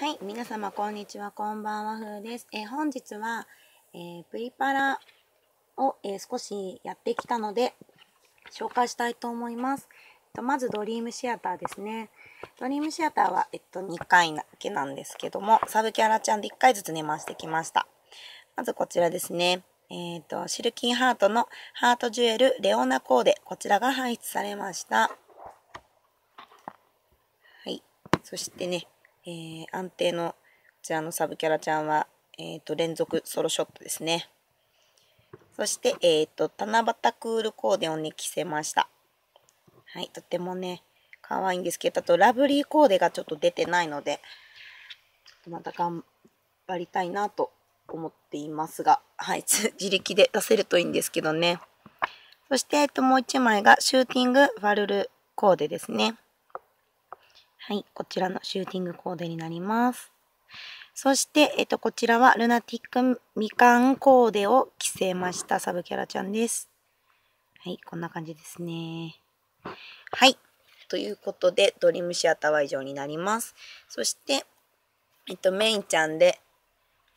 はい、皆様こんにちは、こんばんは、ふーです。えー、本日は、えー、プリパラを、えー、少しやってきたので、紹介したいと思います。えっとまず、ドリームシアターですね。ドリームシアターは、えっと、2回だけなんですけども、サブキャラちゃんで1回ずつ寝ましてきました。まずこちらですね。えっ、と、シルキンハートのハートジュエルレオナコーデ、こちらが配出されました。はい。そしてね、えー、安定のこちらのサブキャラちゃんは、え、ー、と、連続ソロショットですね。そして、えっ、ー、と、七夕クールコーデをね、着せました。はい、とてもね、可愛いんですけど、あと、ラブリーコーデがちょっと出てないので、また頑張りたいなと思っていますが、はい、自力で出せるといいんですけどね。そして、えっと、もう一枚がシューティングファルルコーデですね。はい、こちらのシューティングコーデになります。そして、えっと、こちらはルナティックみかんコーデを着せましたサブキャラちゃんです。はい、こんな感じですね。はい。ということで、ドリームシアターは以上になります。そして、えっと、メインちゃんで、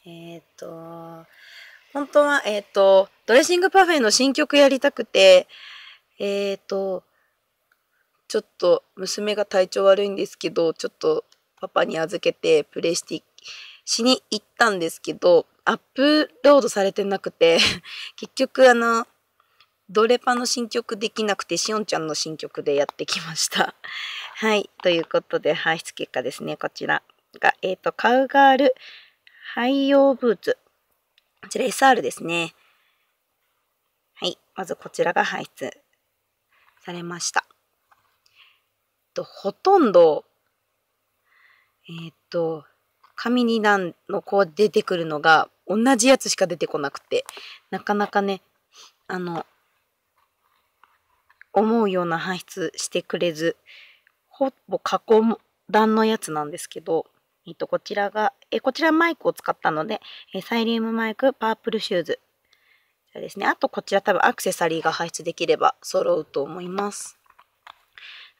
えっと、本当は、えっと、ドレッシングパフェの新曲やりたくて、えっと、ちょっと娘が体調悪いんですけど、ちょっとパパに預けてプレイしてしに行ったんですけど、アップロードされてなくて 結局あの、ドレパの新曲できなくて、しおんちゃんの新曲でやってきました。はい。ということで、排出結果ですね。こちらが、えっ、ー、と、カウガール廃用ブーツ。こちら SR ですね。はい。まずこちらが排出されました。と、ほとんど、え、っと、紙に段のこう出てくるのが同じやつしか出てこなくて、なかなかね、あの、思うような排出してくれず、ほぼ加工段のやつなんですけど、えっと、こちらが、えこちらマイクを使ったので、えサイリウムマイク、パープルシューズ。ですね。あと、こちら多分アクセサリーが排出できれば揃うと思います。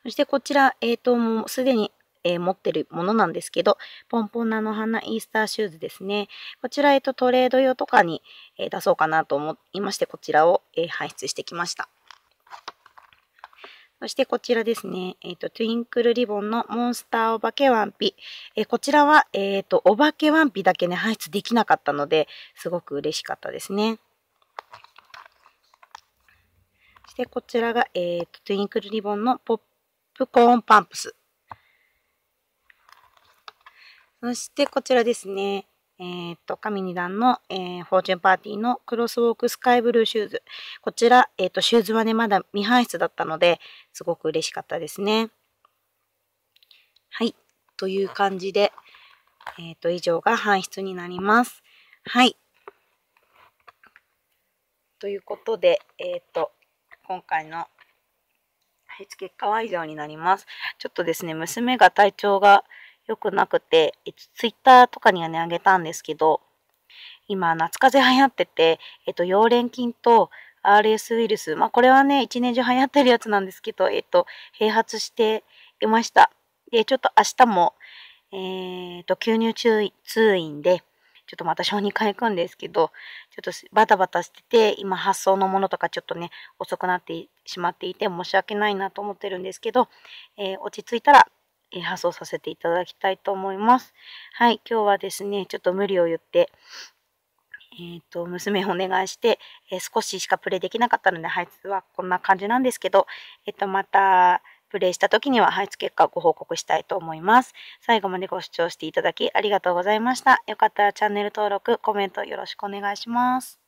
そしてこちら、えっ、ー、と、もうすでに、えー、持ってるものなんですけど、ポンポン菜の花イースターシューズですね。こちら、えっ、ー、と、トレード用とかに、え出そうかなと思いまして、こちらを、え排出してきました。そしてこちらですね、えっ、と、トゥインクルリボンのモンスターお化けワンピ。えこちらは、えっ、と、お化けワンピだけね、排出できなかったので、すごく嬉しかったですね。そしてこちらが、えっ、と、トゥインクルリボンのポップコーンパンプス。そしてこちらですね。えっ、と、神二段の、えー、フォーチュンパーティーのクロスウォークスカイブルーシューズ。こちら、えっ、と、シューズはね、まだ未排出だったので、すごく嬉しかったですね。はい。という感じで、えっ、と、以上が搬出になります。はい。ということで、えっ、と、今回の配置結果は以上になります。ちょっとですね、娘が体調が良くなくて、ツイッターとかにはね、あげたんですけど、今、夏風邪流行ってて、えっと、溶連菌と RS ウイルス、まあ、これはね、一年中流行ってるやつなんですけど、えっと、併発していました。で、ちょっと明日も、えっと、吸入通院で、ちょっとまた小児科行くんですけど、ちょっとバタバタしてて、今発送のものとかちょっとね、遅くなってしまっていて申し訳ないなと思ってるんですけど、えー、落ち着いたら、えー、発送させていただきたいと思います。はい、今日はですね、ちょっと無理を言って、えっ、ー、と、娘をお願いして、え少ししかプレイできなかったので、配置はこんな感じなんですけど、えっ、と、また、プレイした時には配置結果をご報告したいと思います。最後までご視聴していただきありがとうございました。よかったらチャンネル登録、コメントよろしくお願いします。